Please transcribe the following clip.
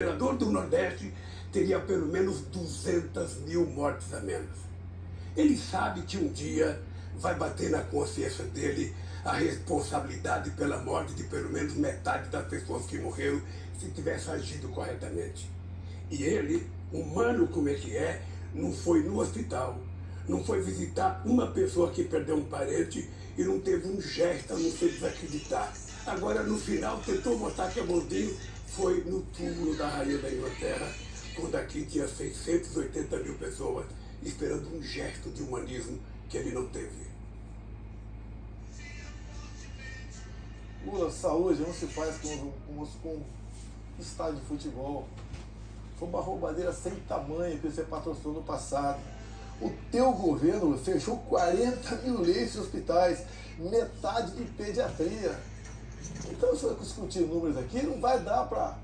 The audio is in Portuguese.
governador do Nordeste teria pelo menos 200 mil mortes a menos. Ele sabe que um dia vai bater na consciência dele a responsabilidade pela morte de pelo menos metade das pessoas que morreram se tivesse agido corretamente. E ele, humano como é que é, não foi no hospital, não foi visitar uma pessoa que perdeu um parente e não teve um gesto, não fez desacreditar. Agora, no final, tentou mostrar que é bonzinho, foi no túmulo da Rainha da Inglaterra, quando aqui tinha 680 mil pessoas esperando um gesto de humanismo que ele não teve. Lula, saúde não se faz com, com, com estádio de futebol. Foi uma roubadeira sem tamanho que você patrocinou no passado. O teu governo fechou 40 mil leitos de hospitais, metade de pediatria. Então, se eu discutir números aqui, não vai dar para